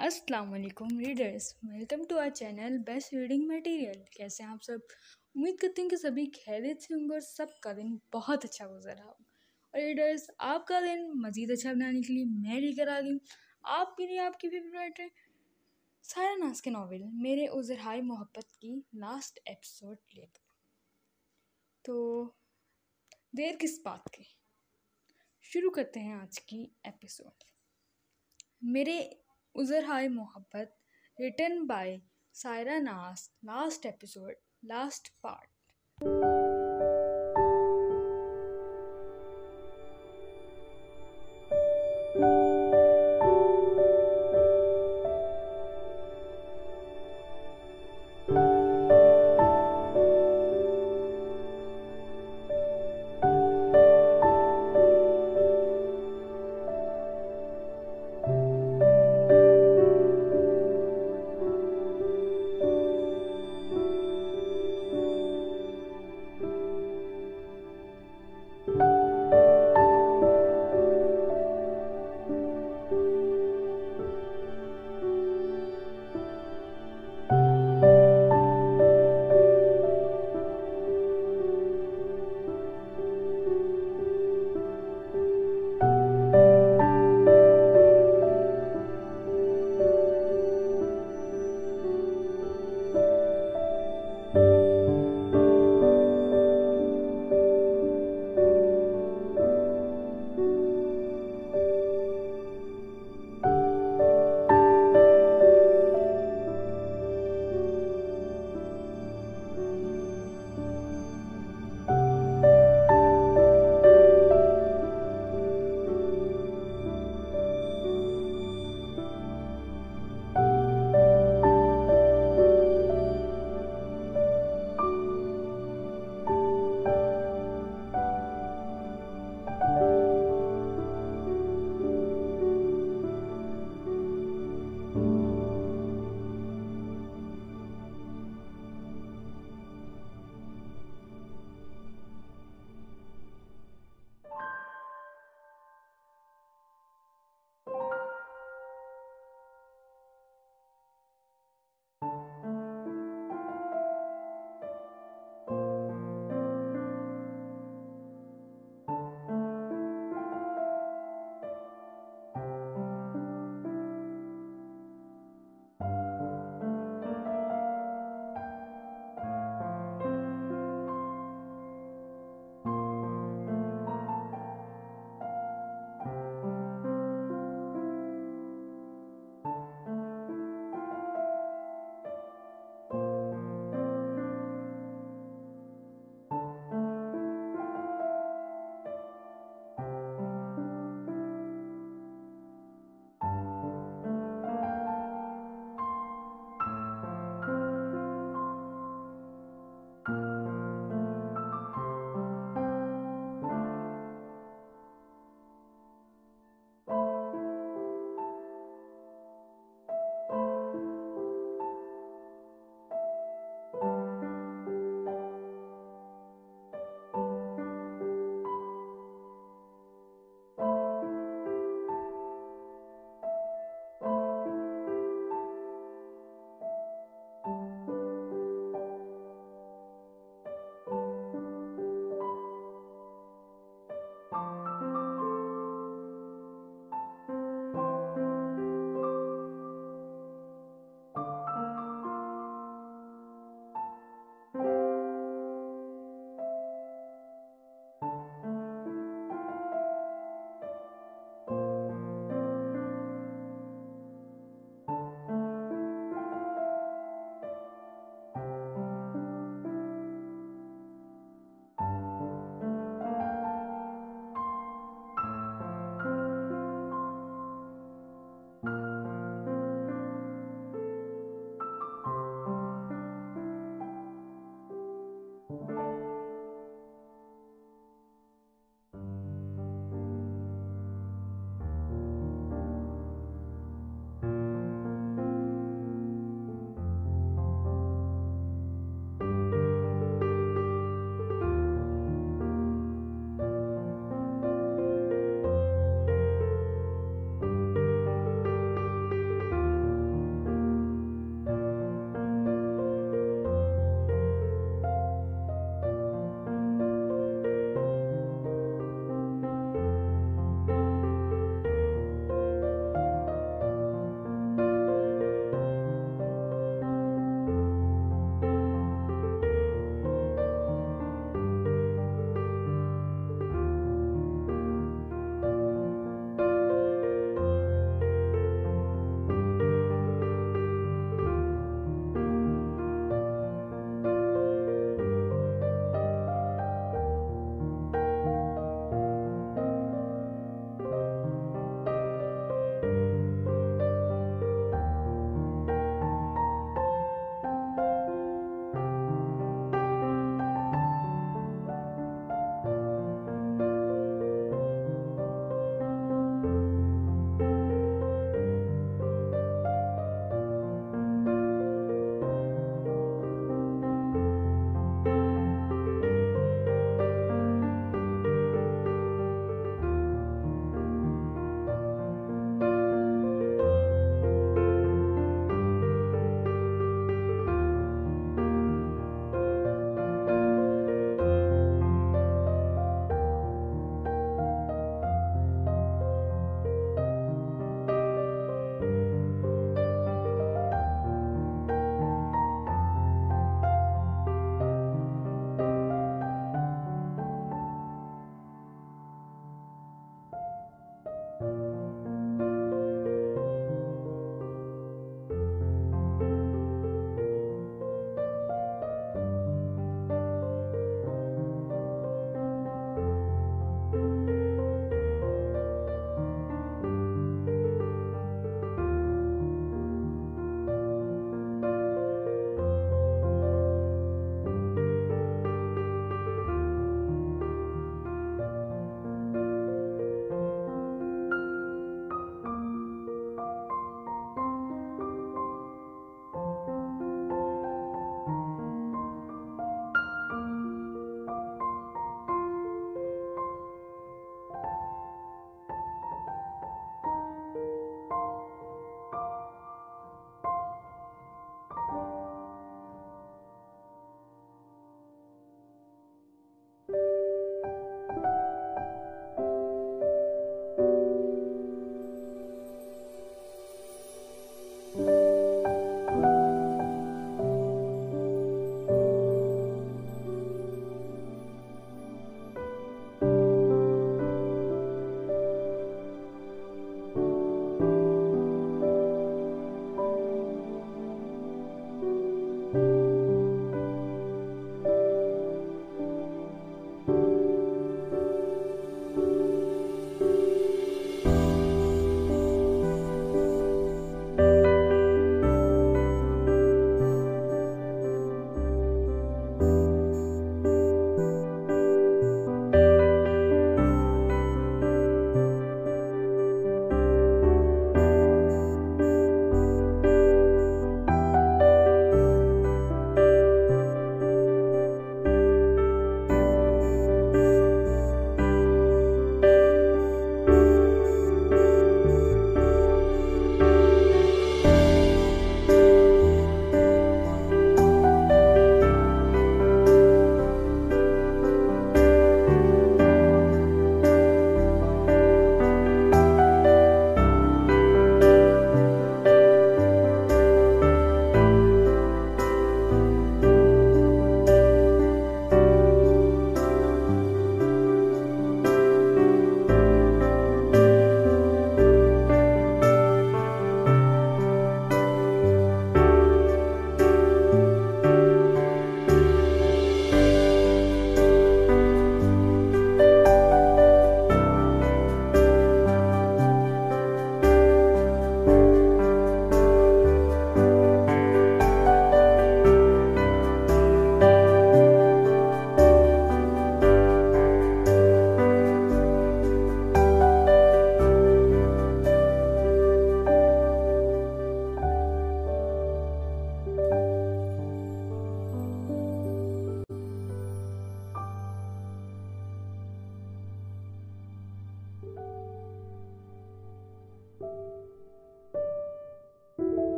अस्सलाम वालेकुम readers welcome to our channel best reading material कैसे हैं आप सब? उम्मीद करते हैं कि सभी खैरियत से होंगे और सबका दिन बहुत अच्छा गुजर होगा। और रीडर्स आपका दिन मज़ीद अच्छा बनाने के लिए मैं लेकर आ गई आपके लिए आपकी फेवरेट सारा नाज के नावल मेरे उजर हाई मोहब्बत की लास्ट एपिसोड लेकर। तो देर किस बात की? शुरू करते हैं आज की एपिसोड मेरे Uzar Hai Mohabbat, written by Saira Nas, last episode, last part.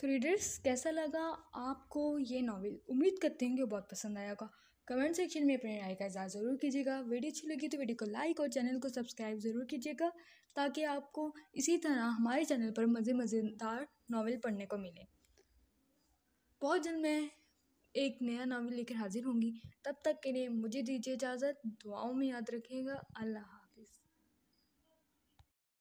तो रीडर्स कैसा लगा आपको ये नावल उम्मीद करते हैं कि बहुत पसंद आया होगा। कमेंट सेक्शन में अपने राय का इजहार ज़रूर कीजिएगा। वीडियो अच्छी लगी तो वीडियो को लाइक और चैनल को सब्सक्राइब ज़रूर कीजिएगा, ताकि आपको इसी तरह हमारे चैनल पर मज़े मज़ेदार नावल पढ़ने को मिले। बहुत जल्द मैं एक नया नावल लेकर हाजिर होंगी। तब तक के लिए मुझे दीजिए इजाज़त। दुआओं में याद रखिएगा। अल्लाह